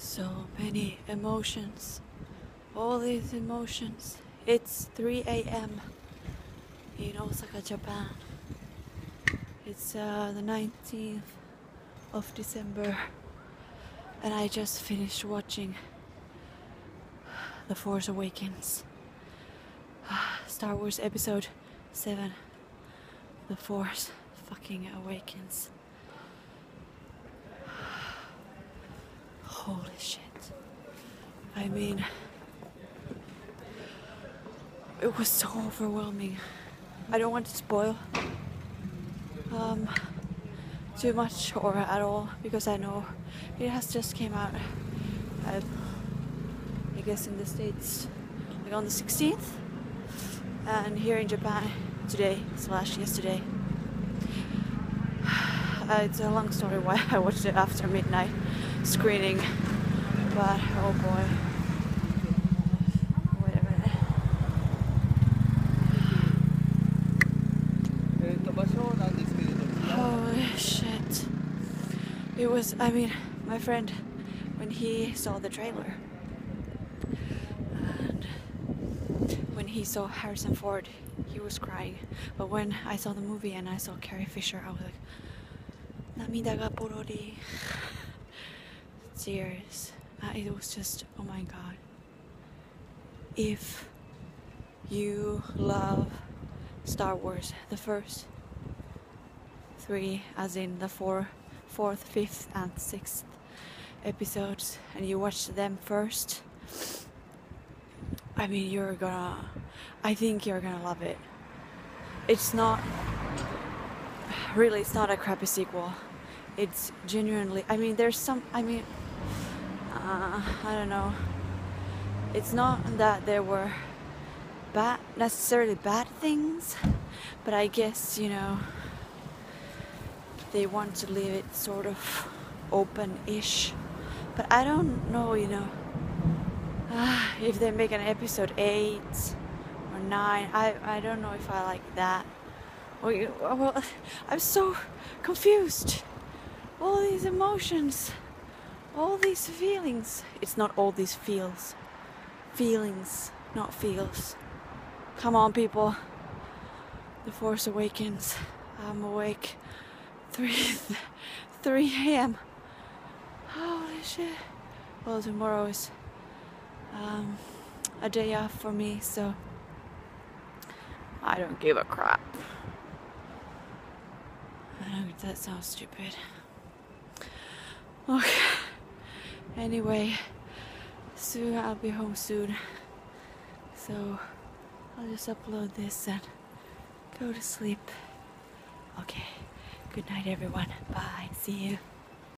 So many emotions. All these emotions. It's 3 a.m. in Osaka, Japan. It's uh, the 19th of December, and I just finished watching The Force Awakens. Star Wars Episode 7 The Force fucking awakens. Holy shit. I mean, it was so overwhelming. I don't want to spoil um, too much or at all because I know it has just came out. Uh, I guess in the states, like on the 16th, and here in Japan today slash yesterday. Uh, it's a long story why I watched it after midnight screening. But oh boy. It was, I mean, my friend, when he saw the trailer, and when he saw Harrison Ford, he was crying. But when I saw the movie and I saw Carrie Fisher, I was like, "Namida ga porori." Tears. Uh, it was just, oh my god. If you love Star Wars, the first three, as in the four, fourth, fifth, and sixth episodes, and you watch them first, I mean, you're gonna. I think you're gonna love it. It's not. Really, it's not a crappy sequel. It's genuinely. I mean, there's some. I mean, uh, I don't know. It's not that there were bad, necessarily bad things, but I guess, you know, they want to leave it sort of open ish. But I don't know, you know, uh, if they make an episode 8 or 9. I, I don't know if I like that. You, well, I'm so confused. All these emotions, all these feelings. It's not all these feels. Feelings, not feels. Come on, people. The Force Awakens. I'm awake. 3 3 a.m. Holy shit. Well, tomorrow is um, a day off for me, so I don't give a crap. I know that sounds stupid. Okay. Anyway, soon I'll be home soon. So I'll just upload this and go to sleep. Okay. Good night, everyone. Bye. See you.